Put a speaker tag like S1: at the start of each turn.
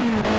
S1: Mm-hmm.